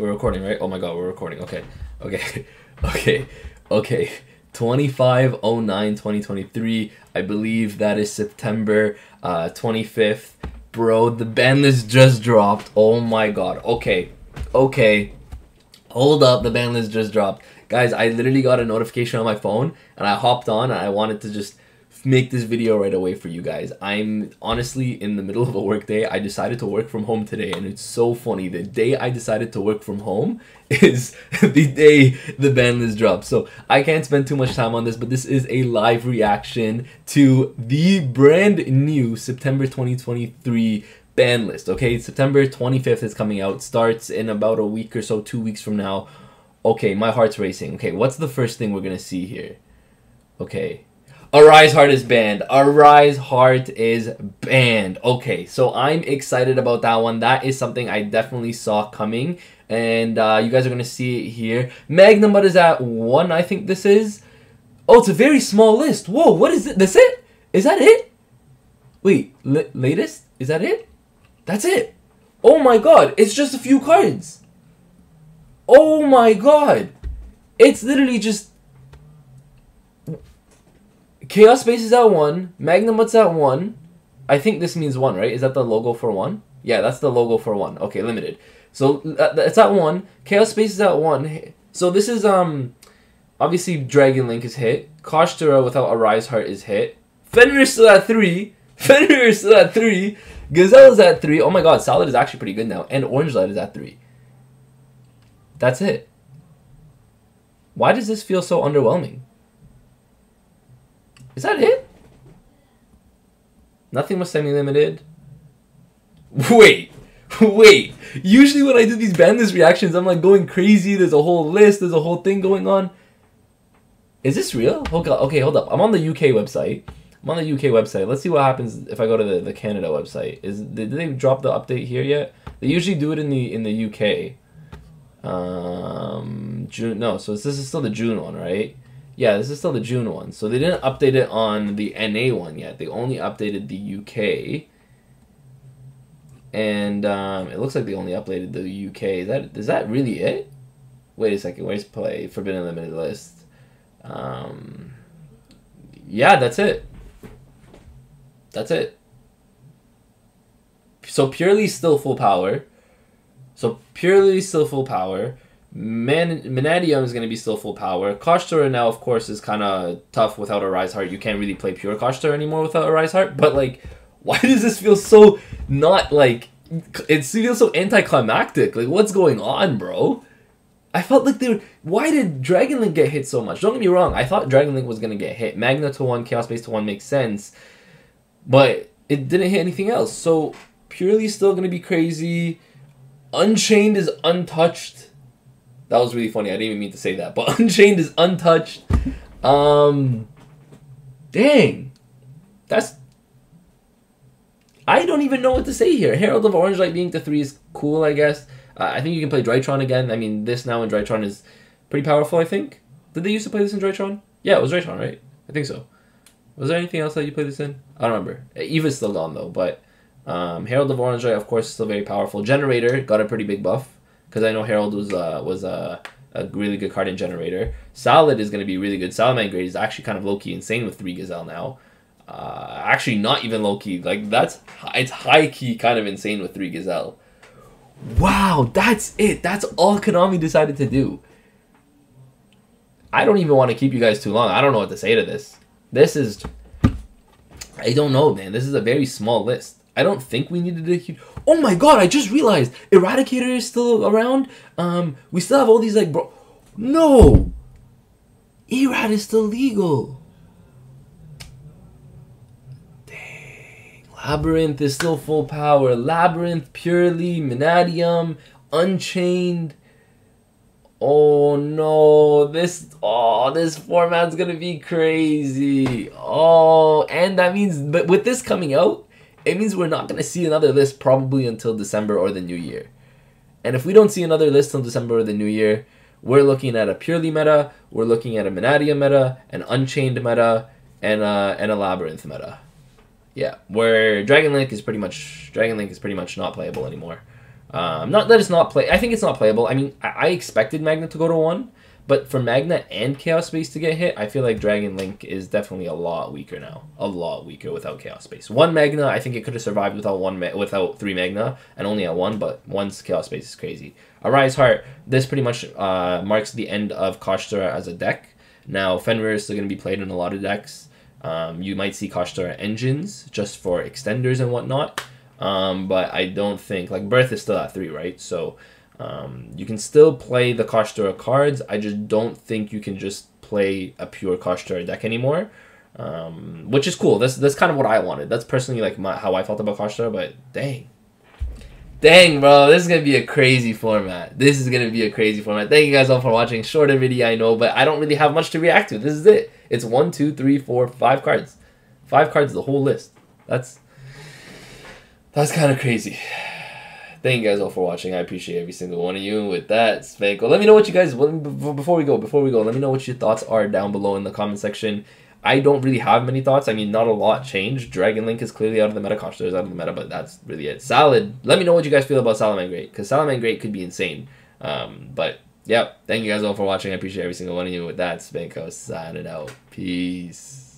We're recording, right? Oh my god, we're recording. Okay. Okay. Okay. Okay. 2509 2023. I believe that is September uh 25th. Bro, the ban list just dropped. Oh my god. Okay. Okay. Hold up, the ban list just dropped. Guys, I literally got a notification on my phone and I hopped on and I wanted to just make this video right away for you guys. I'm honestly in the middle of a work day. I decided to work from home today and it's so funny. The day I decided to work from home is the day the ban list dropped. So I can't spend too much time on this, but this is a live reaction to the brand new September 2023 ban list. Okay, September 25th is coming out. Starts in about a week or so, two weeks from now. Okay, my heart's racing. Okay, what's the first thing we're gonna see here? Okay, Arise Heart is banned. Arise Heart is banned. Okay, so I'm excited about that one. That is something I definitely saw coming. And uh, you guys are going to see it here. Magnum is at 1, I think this is. Oh, it's a very small list. Whoa, what is it? That's it? Is that it? Wait, latest? Is that it? That's it. Oh my god, it's just a few cards. Oh my god. It's literally just Chaos Space is at one. Magnumut's at one. I think this means one, right? Is that the logo for one? Yeah, that's the logo for one. Okay, limited. So uh, it's at one. Chaos Space is at one. So this is um, obviously Dragon Link is hit. Kashtira without a Rise Heart is hit. Fenrir still at three. Fenrir is still at three. Gazelle is at three. Oh my god, Salad is actually pretty good now. And Orange Light is at three. That's it. Why does this feel so underwhelming? Is that it? Nothing was semi-limited. Wait, wait. Usually when I do these ban list reactions, I'm like going crazy. There's a whole list. There's a whole thing going on. Is this real? Okay, okay, hold up. I'm on the UK website. I'm on the UK website. Let's see what happens if I go to the, the Canada website. Is did they drop the update here yet? They usually do it in the in the UK. Um, June. No, so this is still the June one, right? Yeah, this is still the June one. So they didn't update it on the NA one yet. They only updated the UK. And um, it looks like they only updated the UK. Is that is that really it? Wait a second. Where's play? Forbidden Limited List. Um, yeah, that's it. That's it. So Purrely still full power. So Purrely still full power. Man- Mannadium is going to be still full power. Kashtira now, of course, is kind of tough without a Rise Heart. You can't really play pure Kashtira anymore without a Rise Heart. But, like, why does this feel so not, like, it feels so anticlimactic? Like, what's going on, bro? I felt like they were. Why did Dragon Link get hit so much? Don't get me wrong. I thought Dragon Link was going to get hit. Magna to 1, Chaos Space to 1 makes sense. But it didn't hit anything else. So, Purrely still going to be crazy. Unchained is untouched that was really funny. I didn't even mean to say that. But Unchained is untouched. Um, dang, that's. I don't even know what to say here. Herald of Orange Light being to three is cool, I guess. Uh, I think you can play Drytron again. I mean, this now in Drytron is pretty powerful. I think. Did they used to play this in Drytron? Yeah, it was Drytron, right? I think so. Was there anything else that you played this in? I don't remember. Eva's still gone though, but um, Herald of Orange Light, of course, is still very powerful. Generator got a pretty big buff because I know Herald was uh, was uh, a really good card in generator. Salad is going to be really good. Salamangreat is actually kind of low key insane with three Gazelle now. Uh, actually, not even low key. Like that's it's high key kind of insane with three Gazelle. Wow, that's it. That's all Konami decided to do. I don't even want to keep you guys too long. I don't know what to say to this. This is I don't know, man. This is a very small list. I don't think we needed a huge. Oh my god! I just realized Eradicator is still around. Um, we still have all these like bro. No, Erad is still legal. Dang, Labyrinth is still full power. Labyrinth Purrely Mannadium Unchained. Oh no, this oh this format's gonna be crazy. Oh, and that means but with this coming out, it means we're not going to see another list probably until December or the new year. And if we don't see another list until December or the new year, we're looking at a Purrely meta, we're looking at a Mannadium meta, an Unchained meta, and a, and a Labyrinth meta. Yeah, where Dragon Link is pretty much Dragon Link is pretty much not playable anymore. Um, not that it's not play. I think it's not playable. I mean, I, I expected Magna to go to one, but for Magna and Chaos Space to get hit, I feel like Dragon Link is definitely a lot weaker now. A lot weaker without Chaos Space. One Magna, I think it could have survived without one without three Magna and only at one, but one's Chaos Space is crazy. Arise Heart. This pretty much uh, marks the end of Kashtira as a deck. Now Fenrir is still going to be played in a lot of decks. Um, you might see Kashtira engines just for extenders and whatnot. Um, but I don't think like Birth is still at three, right? So um, you can still play the Kashtira cards. I just don't think you can just play a pure Kashtira deck anymore. Um, which is cool. That's that's kind of what I wanted. That's personally like my, how I felt about Kashtira. But dang, dang, bro, this is gonna be a crazy format. This is gonna be a crazy format. Thank you guys all for watching. Shorter video, I know, but I don't really have much to react to. This is it. It's one, two, three, four, five cards. Five cards, the whole list. That's that's kind of crazy. Thank you guys all for watching. I appreciate every single one of you. With that, Spanko, let me know what you guys. Before we go, before we go, let me know what your thoughts are down below in the comment section. I don't really have many thoughts. I mean, not a lot changed. Dragon Link is clearly out of the meta. Koshter is out of the meta, but that's really it. Salad. Let me know what you guys feel about Salamangreat, because Salamangreat could be insane. Um, but yeah, thank you guys all for watching. I appreciate every single one of you. With that, Spanko signing out. Peace.